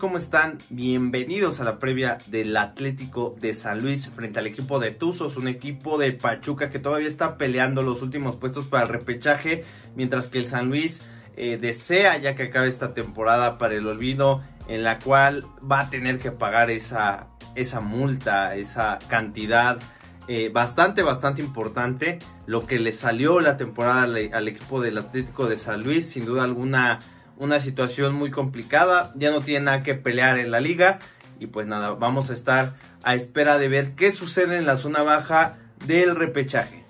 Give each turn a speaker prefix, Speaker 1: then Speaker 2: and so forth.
Speaker 1: ¿cómo están? Bienvenidos a la previa del Atlético de San Luis frente al equipo de Tuzos, un equipo de Pachuca que todavía está peleando los últimos puestos para el repechaje, mientras que el San Luis eh, desea ya que acabe esta temporada para el olvido, en la cual va a tener que pagar esa, esa multa, esa cantidad eh, bastante, bastante importante. Lo que le salió la temporada al, equipo del Atlético de San Luis, sin duda alguna, una situación muy complicada. Ya no tiene nada que pelear en la liga. Y pues nada, vamos a estar a espera de ver qué sucede en la zona baja del repechaje.